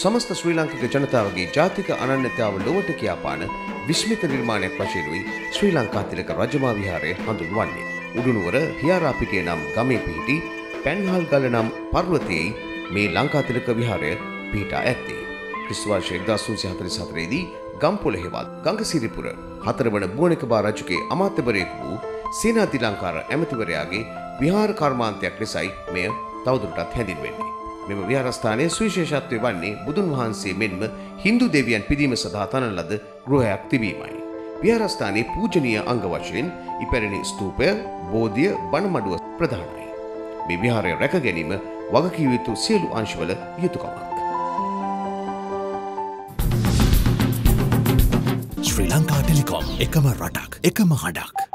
සමස්ත ශ්‍රී ලාංකික ජනතාවගේ ජාතික අනන්‍යතාව ලොවට කියාපාන විස්මිත නිර්මාණයක් වශයෙන්ුයි ශ්‍රී ලංකා තිලක රජමා විහාරය හඳුන්වන්නේ. උඩුනුවර හියාරාපිටිය නම් ගමේ පිහිටි පැන්හල් ගල නම් පර්වතයෙහි මේ ලංකාතිලක විහාරය පිහිටා ඇත්තේ. ක්‍රිස්තුවර්ෂ 1944 දී ගම්පොළ හෙවත් ගංගසිරිපුර හතරවන බුවනිකබා රජුගේ අමාත්‍යවරයෙකු වූ සේනාධි ලංකාර ඇමතිවරයාගේ විහාර කර්මාන්තයක් ලෙසයි මෙය තවදුරටත් හැඳින්වෙන්නේ. මෙම විහාරස්ථානයේ සුවිශේෂත්වය වන්නේ බුදුන් වහන්සේ මෙන්ම හින්දු දෙවියන් පිදීම සඳහා තනන ලද ගෘහයක් තිබීමයි. විහාරස්ථානයේ පූජනීය අංග වශයෙන් ඉපැරණි ස්තූපය, බෝධිය, බණමඩුව ප්‍රධානයි. මේ විහාරය රැක ගැනීම වගකිව යුතු සියලු අංශවල යුතුයකමක්. ශ්‍රී ලංකා ටෙලිකොම් එකම රටක් එකම හඩක්.